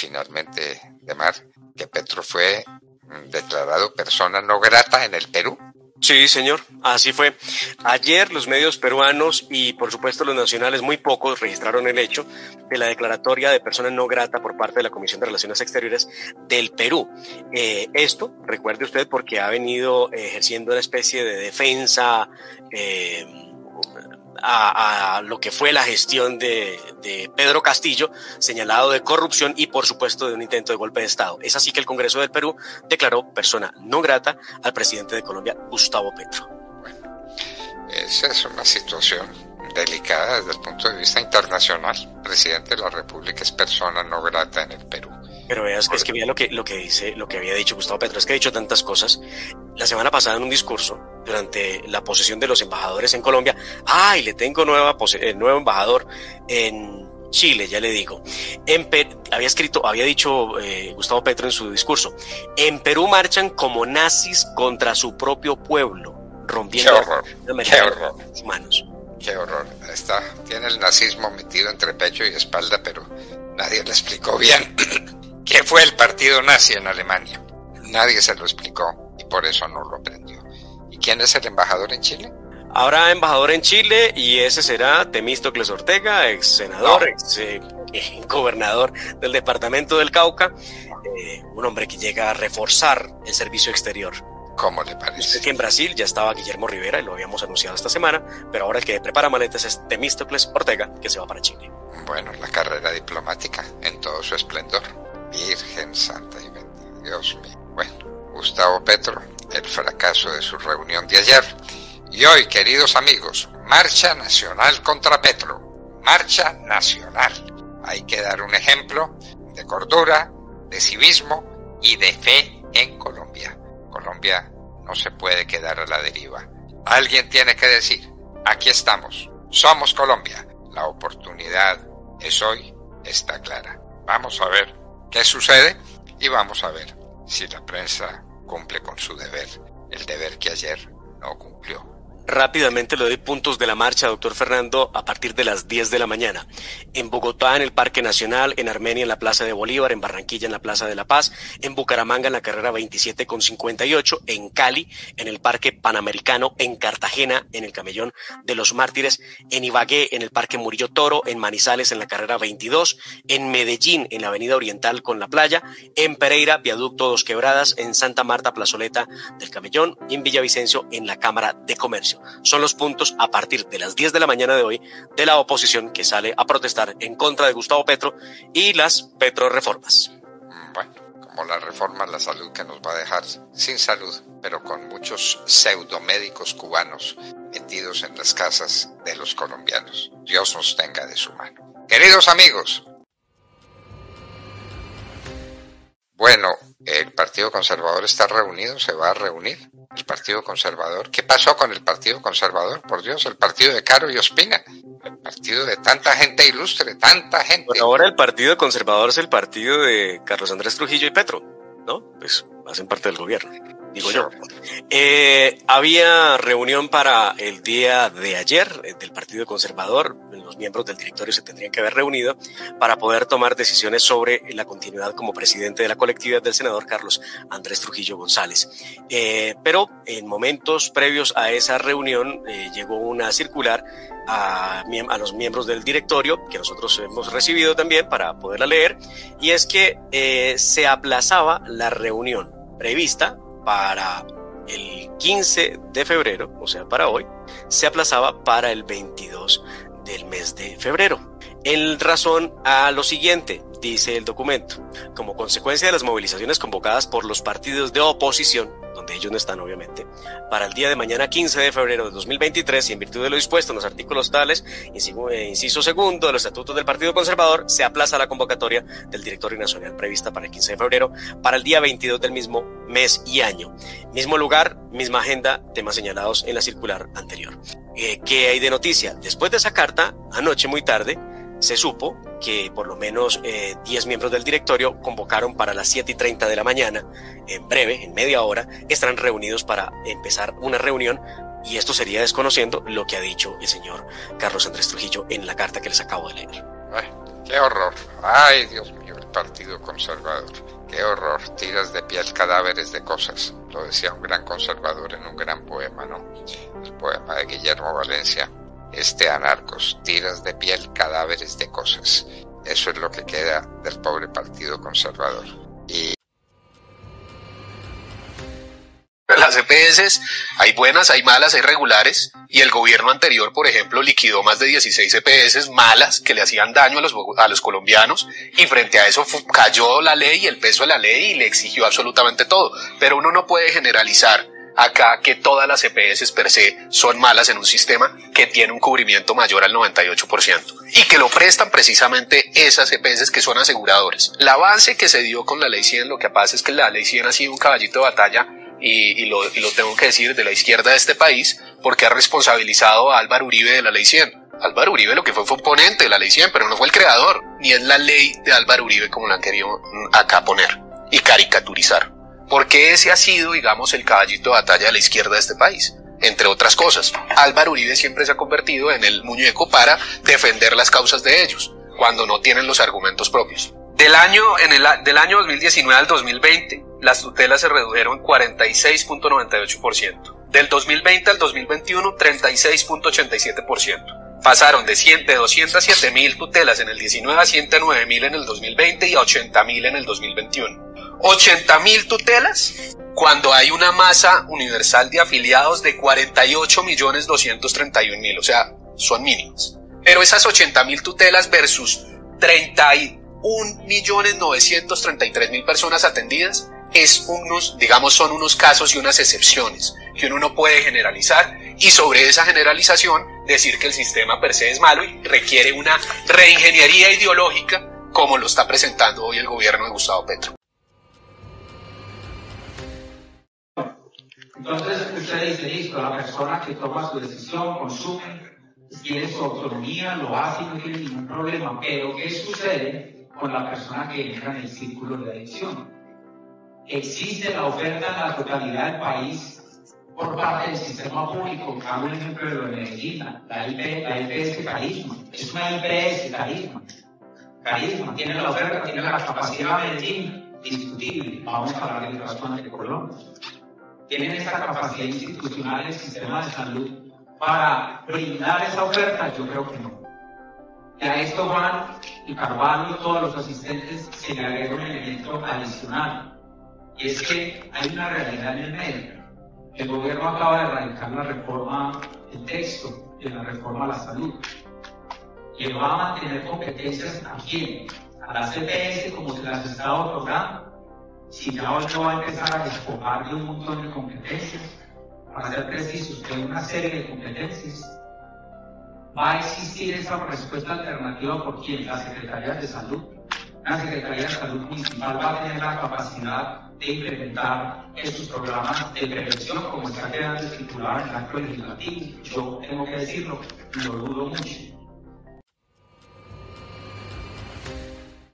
finalmente de Mar que Petro fue declarado persona no grata en el Perú. Sí, señor, así fue. Ayer los medios peruanos y por supuesto los nacionales, muy pocos, registraron el hecho de la declaratoria de persona no grata por parte de la Comisión de Relaciones Exteriores del Perú. Eh, esto, recuerde usted, porque ha venido ejerciendo una especie de defensa. Eh, a, lo que fue la gestión de, Pedro Castillo, señalado de corrupción y por supuesto de un intento de golpe de Estado. Es así que el Congreso del Perú declaró persona no grata al presidente de Colombia, Gustavo Petro. Bueno, esa es una situación delicada desde el punto de vista internacional. El presidente de la República es persona no grata en el Perú. Pero veas, es que vea lo que, lo que dice, lo que había dicho Gustavo Petro, es que ha dicho tantas cosas. La semana pasada en un discurso, durante la posesión de los embajadores en Colombia, ¡ay! Le tengo nueva eh, nuevo embajador en Chile, ya le digo. En había escrito, había dicho eh, Gustavo Petro en su discurso, en Perú marchan como nazis contra su propio pueblo, rompiendo qué horror, humanos. Qué horror. Está, tiene el nazismo metido entre pecho y espalda, pero nadie le explicó bien ¿Qué fue el partido nazi en Alemania? Nadie se lo explicó y por eso no lo aprendió. ¿Y quién es el embajador en Chile? Habrá embajador en Chile y ese será Temístocles Ortega, ex senador, ex eh, gobernador del departamento del Cauca, eh, un hombre que llega a reforzar el servicio exterior. ¿Cómo le parece? Que en Brasil ya estaba Guillermo Rivera y lo habíamos anunciado esta semana, pero ahora el que prepara maletas es Temístocles Ortega, que se va para Chile. Bueno, la carrera diplomática en todo su esplendor. Virgen Santa y bendita. Dios mío. Bueno, Gustavo Petro, el fracaso de su reunión de ayer. Y hoy, queridos amigos, marcha nacional contra Petro. Marcha nacional. Hay que dar un ejemplo de cordura, de civismo y de fe en Colombia. Colombia no se puede quedar a la deriva. Alguien tiene que decir, aquí estamos, somos Colombia. La oportunidad es hoy, está clara. Vamos a ver qué sucede y vamos a ver si la prensa cumple con su deber, el deber que ayer no cumplió. Rápidamente le doy puntos de la marcha, doctor Fernando, a partir de las 10 de la mañana. En Bogotá, en el Parque Nacional, en Armenia, en la Plaza de Bolívar, en Barranquilla, en la Plaza de la Paz, en Bucaramanga, en la carrera 27 con 58, en Cali, en el Parque Panamericano, en Cartagena, en el Camellón de los Mártires, en Ibagué, en el Parque Murillo Toro, en Manizales, en la carrera 22, en Medellín, en la Avenida Oriental con la playa, en Pereira, Viaducto Dos Quebradas, en Santa Marta, Plazoleta del Camellón, y en Villavicencio, en la Cámara de Comercio son los puntos a partir de las 10 de la mañana de hoy de la oposición que sale a protestar en contra de Gustavo Petro y las Petro reformas. Bueno, como la reforma la salud que nos va a dejar sin salud, pero con muchos pseudomédicos cubanos metidos en las casas de los colombianos. Dios nos tenga de su mano. Queridos amigos, bueno, el Partido Conservador está reunido, se va a reunir. El Partido Conservador. ¿Qué pasó con el Partido Conservador? Por Dios, el partido de Caro y Ospina. El partido de tanta gente ilustre, tanta gente. Ahora el Partido Conservador es el partido de Carlos Andrés Trujillo y Petro, ¿no? Pues hacen parte del gobierno digo yo. Eh, había reunión para el día de ayer eh, del Partido Conservador. Los miembros del directorio se tendrían que haber reunido para poder tomar decisiones sobre la continuidad como presidente de la colectividad del senador Carlos Andrés Trujillo González. Eh, pero en momentos previos a esa reunión llegó una circular a, a, los miembros del directorio que nosotros hemos recibido también para poderla leer y es que se aplazaba la reunión prevista para el 15 de febrero, o sea, para hoy, se aplazaba para el 22 del mes de febrero. En razón a lo siguiente, dice el documento, como consecuencia de las movilizaciones convocadas por los partidos de oposición, donde ellos no están obviamente, para el día de mañana 15 de febrero de 2023 y en virtud de lo dispuesto en los artículos tales, eh, inciso segundo de los estatutos del Partido Conservador, se aplaza la convocatoria del directorio nacional prevista para el 15 de febrero para el día 22 del mismo mes y año. Mismo lugar, misma agenda, temas señalados en la circular anterior. Eh, ¿Qué hay de noticia? Después de esa carta, anoche muy tarde, se supo que por lo menos 10 eh, miembros del directorio convocaron para las 7 y 30 de la mañana, en breve, en media hora, estarán reunidos para empezar una reunión y esto sería desconociendo lo que ha dicho el señor Carlos Andrés Trujillo en la carta que les acabo de leer. Qué horror. Ay, Dios mío, el Partido Conservador. Qué horror. Tiras de piel cadáveres de cosas. Lo decía un gran conservador en un gran poema, ¿no? El poema de Guillermo Valencia. Este anarcos. Tiras de piel cadáveres de cosas. Eso es lo que queda del pobre Partido Conservador. Y las EPS hay buenas, hay malas, hay regulares. Y el gobierno anterior, por ejemplo, liquidó más de 16 EPS malas que le hacían daño a los, a los colombianos. Y frente a eso cayó la ley, el peso de la ley y le exigió absolutamente todo. Pero uno no puede generalizar acá que todas las EPS per se son malas en un sistema que tiene un cubrimiento mayor al 98% y que lo prestan precisamente esas EPS que son aseguradoras. El avance que se dio con la ley 100, lo que pasa es que la ley 100 ha sido un caballito de batalla y, lo, tengo que decir de la izquierda de este país, porque ha responsabilizado a Álvaro Uribe de la ley 100. Álvaro Uribe lo que fue fue un ponente de la ley 100, pero no fue el creador, ni es la ley de Álvaro Uribe como la han querido acá poner y caricaturizar. Porque ese ha sido, digamos, el caballito de batalla de la izquierda de este país. Entre otras cosas, Álvaro Uribe siempre se ha convertido en el muñeco para defender las causas de ellos, cuando no tienen los argumentos propios. Del año, en el, del año 2019 al 2020, las tutelas se redujeron 46.98%. Del 2020 al 2021, 36.87%. Pasaron de, 100, de 207 mil tutelas en el 19 a 109 mil en el 2020 y a 80 mil en el 2021. 80 mil tutelas cuando hay una masa universal de afiliados de 48 millones 231 mil, o sea, son mínimas. Pero esas 80 mil tutelas versus 31 millones 933 mil personas atendidas es unos, digamos, son unos casos y unas excepciones que uno no puede generalizar y sobre esa generalización decir que el sistema per se es malo y requiere una reingeniería ideológica como lo está presentando hoy el gobierno de Gustavo Petro. Entonces usted dice, listo, la persona que toma su decisión, consume, tiene su autonomía, lo hace y no tiene ningún problema. Pero ¿qué sucede con la persona que entra en el círculo de adicción? existe la oferta en la totalidad del país por parte del sistema público. Hago un ejemplo de lo de Medellín, la, IP, la IPS Carisma. Es una IPS Carisma. Carisma, tiene la oferta, tiene la capacidad de Medellín, discutible. Vamos a hablar de otras zonas de Colombia. Tienen esa capacidad institucional del sistema de salud para brindar esa oferta, yo creo que no. Y a esto van y Carvalho y todos los asistentes se le agrega un elemento adicional y es que hay una realidad en el medio. El gobierno acaba de erradicar la reforma del texto de la reforma a la salud. Que va a mantener competencias a quién? A la CPS como se las está otorgando. Si ya hoy no va a empezar a despojar de un montón de competencias, para ser precisos, de una serie de competencias, va a existir esa respuesta alternativa por quién? La Secretaría de Salud. La Secretaría de Salud Municipal va a tener la capacidad de implementar estos programas de prevención como está quedando estipulado en el acto legislativo. Yo tengo que decirlo, lo dudo mucho.